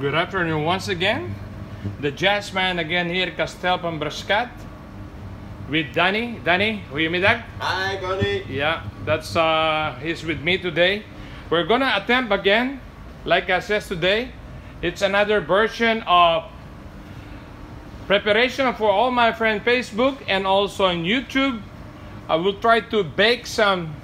Good afternoon once again. The jazz man again here, Kasteel van Brasschaat with Danny. Danny, huyamidag? Hi, Connie. Yeah, that's uh, he's with me today. We're gonna attempt again, like I said today, it's another version of preparation for all my friend Facebook and also on YouTube. I will try to bake some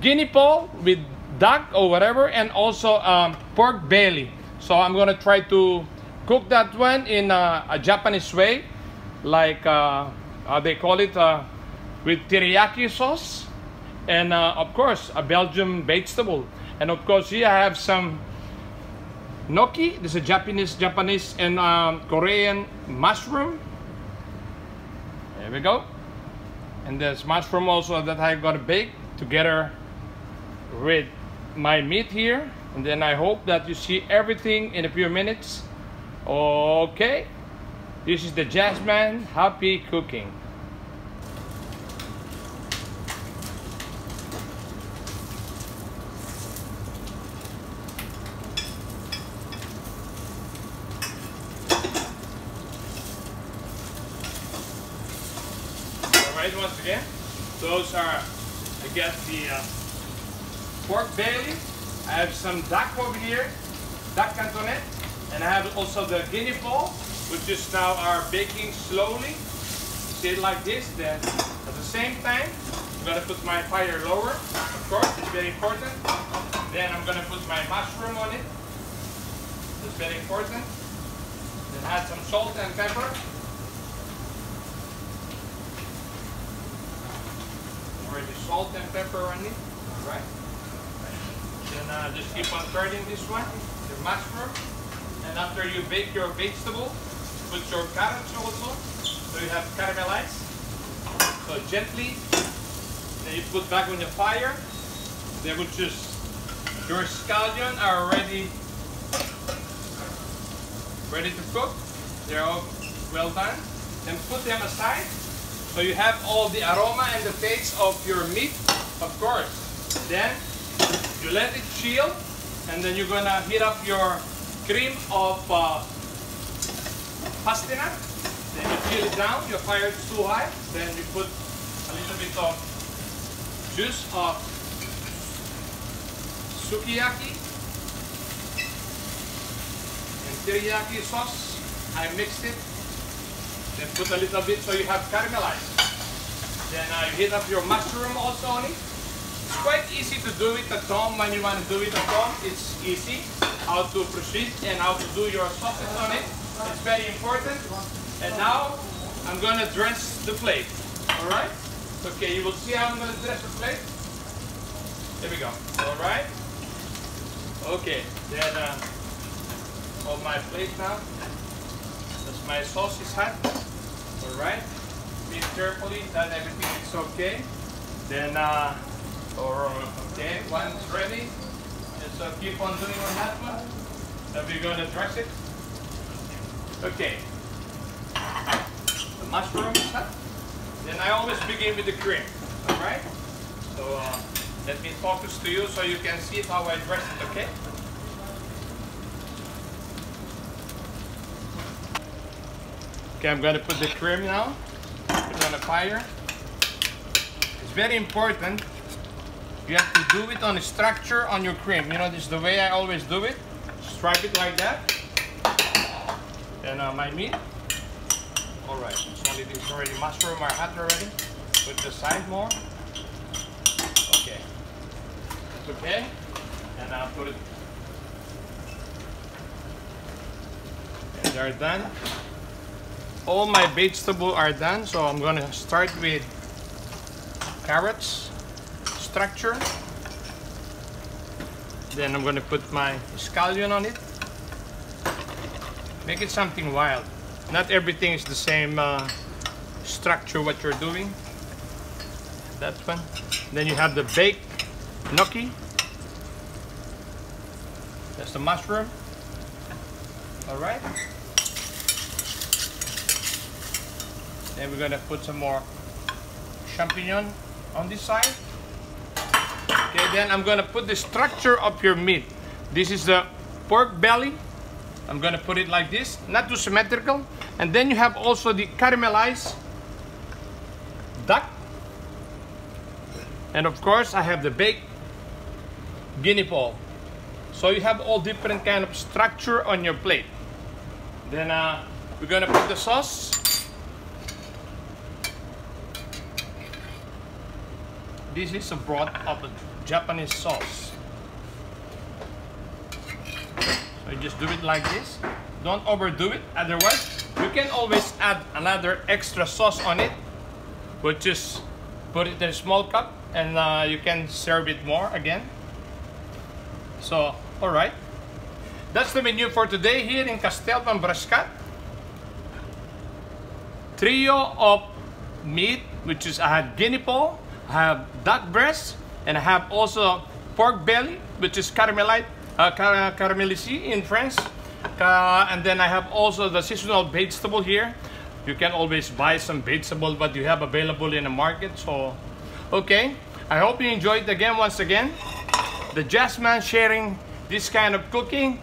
guinea fowl with duck or whatever and also um, pork belly. So I'm gonna try to cook that one in a, a Japanese way, like uh, uh, they call it uh, with teriyaki sauce, and uh, of course a Belgian vegetable, and of course here I have some gnocchi. This is Japanese, Japanese and um, Korean mushroom. There we go, and there's mushroom also that I gotta bake together with my meat here and then I hope that you see everything in a few minutes. Okay. This is the Jazzman happy cooking. All right once again those are I guess the uh, pork belly. I have some duck over here, duck cantonette, and I have also the guinea fowl, which is now are baking slowly. See it like this, then at the same time, I'm gonna put my fire lower, of course, it's very important. Then I'm gonna put my mushroom on it. It's very important. Then add some salt and pepper. Already salt and pepper on it, all right? Then uh, just keep on turning this one, the mushroom. And after you bake your vegetable, put your carrots also, so you have caramelized. So gently, then you put back on the fire. They will just, your scallion are already ready to cook. They're all well done. Then put them aside. So you have all the aroma and the taste of your meat, of course. Then you let it chill and then you're gonna heat up your cream of uh, then you chill it down your fire is too high. Then you put a little bit of juice of sukiyaki and teriyaki sauce. I mixed it. Then put a little bit so you have caramelized. Then I heat up your mushroom also on it it's quite easy to do it at home when you want to do it at home. It's easy how to proceed and how to do your sauces on it. It's very important. And now I'm going to dress the plate. Alright? Okay, you will see how I'm going to dress the plate. Here we go. Alright? Okay, then uh, hold my plate now. That's my sauce is hot. Alright? Be carefully that everything is okay. Then uh, or okay, one's ready. Just uh, keep on doing that one. Then we're gonna dress it. Okay. The mushroom is hot. Then I always begin with the cream. Alright? So uh, let me focus to you so you can see how I dress it, okay? Okay, I'm gonna put the cream now. Put it on the fire. It's very important you have to do it on a structure on your cream. You know, this is the way I always do it. Stripe it like that. And uh, my meat. All right, it's only this already mushroom are hot already. Put the side more. Okay. It's okay. And I'll put it. And they're done. All my vegetables are done, so I'm gonna start with carrots structure. Then I'm going to put my scallion on it. Make it something wild. Not everything is the same uh, structure what you're doing. That one. Then you have the baked gnocchi. That's the mushroom. Alright. Then we're gonna put some more champignon on this side. Okay, then I'm gonna put the structure of your meat. This is the pork belly. I'm gonna put it like this, not too symmetrical. And then you have also the caramelized duck. And of course, I have the baked guinea fowl. So you have all different kind of structure on your plate. Then uh, we're gonna put the sauce. This is a broth of a Japanese sauce. So you just do it like this. Don't overdo it, otherwise you can always add another extra sauce on it, But just put it in a small cup and uh, you can serve it more again. So, all right. That's the menu for today here in Kasteel van Brasschaat. Trio of meat, which is had guinea fowl, I have duck breast, and I have also pork belly, which is caramelite, uh, in French. Uh, and then I have also the seasonal vegetable here. You can always buy some vegetable, but you have available in the market. So, okay. I hope you enjoyed again once again. The Jazzman sharing this kind of cooking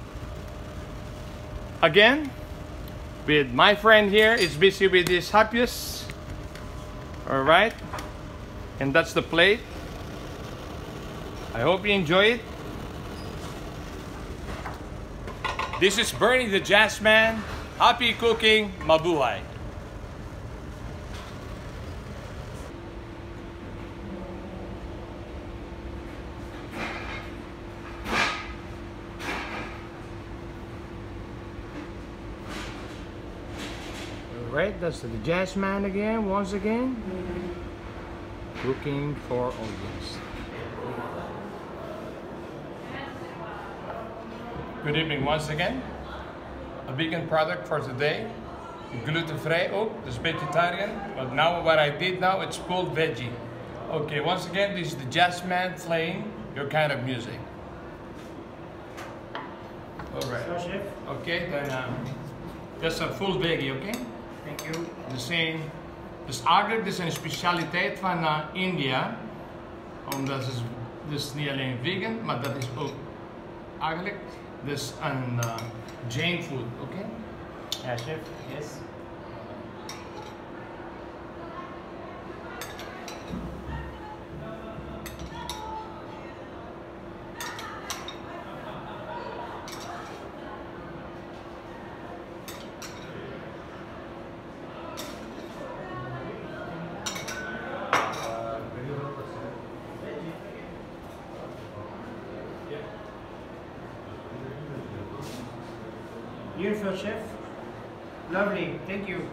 again with my friend here is busy with his happiest all right and that's the plate I hope you enjoy it. This is Bernie the Jazz Man. Happy cooking mabuhay. Right, that's the jazz man again, once again. Looking for audience. Good evening once again. A vegan product for today. Gluten-free ook, dus vegetarian. But now what I did now, it's full veggie. Okay, once again, this is the jazz man playing your kind of music. Alright. Okay, then um, just a full veggie, okay? Thank you. The zijn, dus eigenlijk is een specialiteit van uh, India, omdat het is dus niet alleen vegan, maar dat is ook eigenlijk dus een uh, Jain food, oké? Okay? Yeah, chef. Yes. Beautiful chef. Lovely. Thank you.